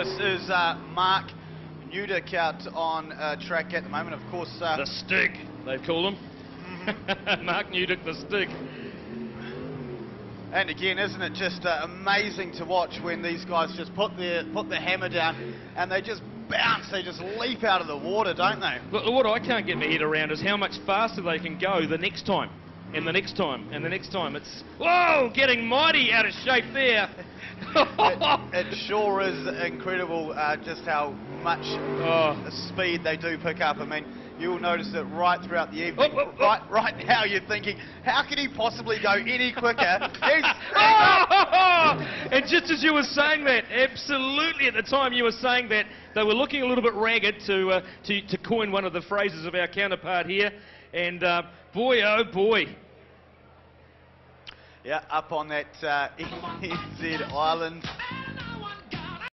This is uh, Mark Newdick out on uh, track at the moment. Of course, uh, The Stig, they call him. Mark Newdick, the Stig. and again, isn't it just uh, amazing to watch when these guys just put their put their hammer down and they just bounce, they just leap out of the water, don't they? Look, what I can't get my head around is how much faster they can go the next time, and the next time, and the next time. It's, whoa, getting mighty out of shape there. It, it sure is incredible uh, just how much Oh. speed they do pick up. I mean, you'll notice it right throughout the evening. Oh, oh, oh. Right, right now you're thinking, how can he possibly go any quicker? He's, and just as you were saying that, absolutely at the time you were saying that, they were looking a little bit ragged to, uh, to, to coin one of the phrases of our counterpart here. And uh, boy, oh boy. Yeah, up on that uh, island.